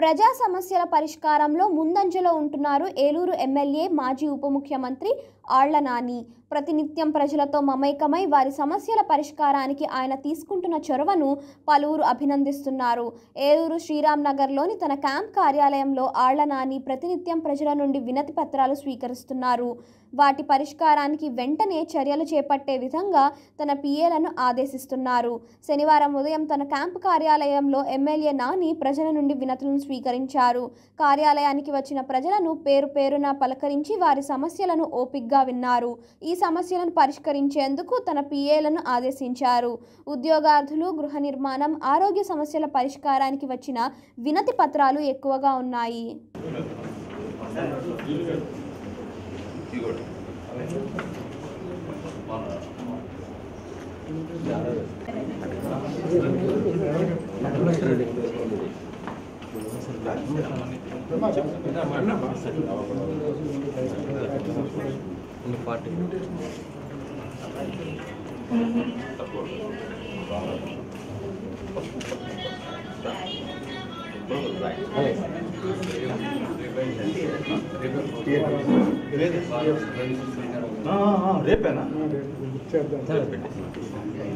ప్రజా సమస్యల పరిష్కారంలో ముందంజలో ఉంటున్నారు ఏలూరు ఎమ్మెల్యే మాజీ ఉప ముఖ్యమంత్రి ఆళ్ళ నాని ప్రతినిత్యం ప్రజలతో మమైకమై వారి సమస్యల పరిష్కారానికి ఆయన తీసుకుంటున్న చొరవను పలువురు అభినందిస్తున్నారు. ఏలూరు శ్రీరామ్ నగర్లోని తన క్యాంప్ కార్యాలయంలో ఆళ్ళ నాని ప్రతినిత్యం ప్రజల నుండి వినతి పత్రాలు స్వీకరిస్తున్నారు. వాటి పరిష్కారానికి వెంటనే చర్యలు చేపట్టే విధంగా తన పిఏలను ఆదేశిస్తున్నారు. శనివారం ఉదయం తన క్యాంపు కార్యాలయంలో ఎమ్మెల్యే నాని ప్రజల నుండి వినతులను స్వీకరించారు. కార్యాలయానికి వచ్చిన ప్రజలను పేరు పేరున పలకరించి వారి సమస్యలను ఓపిగ్గా విన్నారు. ఈ సమస్యలను పరిష్కరించేందుకు తన పిఏలను ఆదేశించారు. ఉద్యోగార్థులు గృహ నిర్మాణం ఆరోగ్య సమస్యల పరిష్కారానికి వచ్చిన వినతి పత్రాలు ఎక్కువగా ఉన్నాయి. ఆ, ఆ, రేపేనా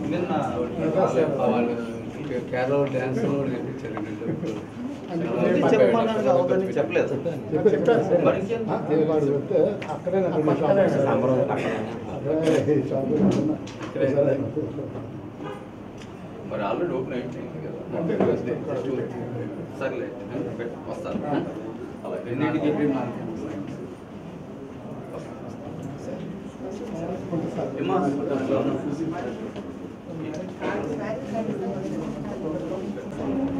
నిన్న వాళ్ళు కేరళ డ్యాన్స్ కూడా నేర్పించారు ఇది చెప్పమన్నాడు కదా, అవతల చెప్పలేదు మరి ఇంకేం? అక్కడే మరి ఆల్రెడీ ఓపెన్ అయిపోయింది కదా సర్లే వస్తాను అలా ఎన్నింటికి ఏమ్మా? తొమ్మిది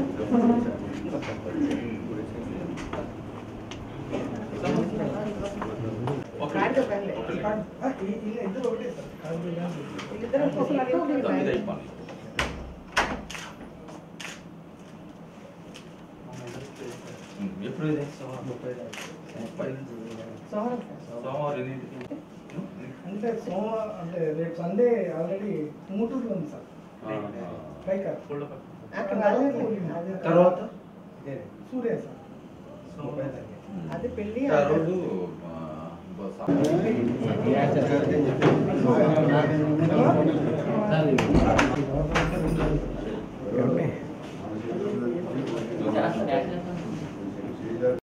ఎప్పుడు ఇది? ముప్పై సోమవారం ఎన్నింటికి అంటే సోమవారం అంటే రేపు సండే ఆల్రెడీ మూటూరులో ఉంది సార్. తర్వాత? సూర్య సార్. అది ఆ రోజు ఆ, బస్